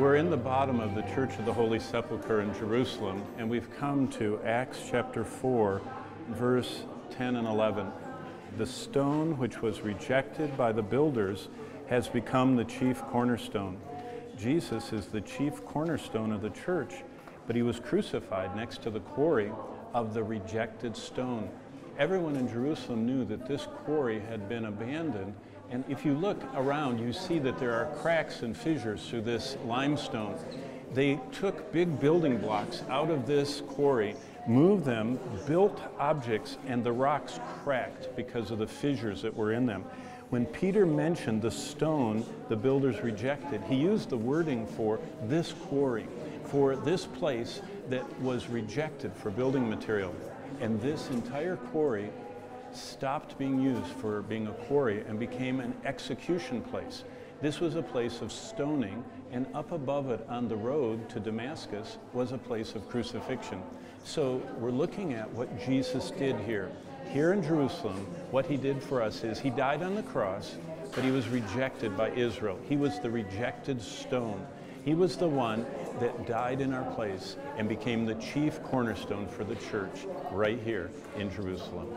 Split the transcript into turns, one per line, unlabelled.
in the bottom of the Church of the Holy Sepulchre in Jerusalem, and we've come to Acts chapter 4, verse 10 and 11. The stone which was rejected by the builders has become the chief cornerstone. Jesus is the chief cornerstone of the church, but he was crucified next to the quarry of the rejected stone. Everyone in Jerusalem knew that this quarry had been abandoned and if you look around, you see that there are cracks and fissures through this limestone. They took big building blocks out of this quarry, moved them, built objects, and the rocks cracked because of the fissures that were in them. When Peter mentioned the stone the builders rejected, he used the wording for this quarry, for this place that was rejected for building material. And this entire quarry stopped being used for being a quarry and became an execution place. This was a place of stoning, and up above it on the road to Damascus was a place of crucifixion. So we're looking at what Jesus did here. Here in Jerusalem, what he did for us is he died on the cross, but he was rejected by Israel. He was the rejected stone. He was the one that died in our place and became the chief cornerstone for the church right here in Jerusalem.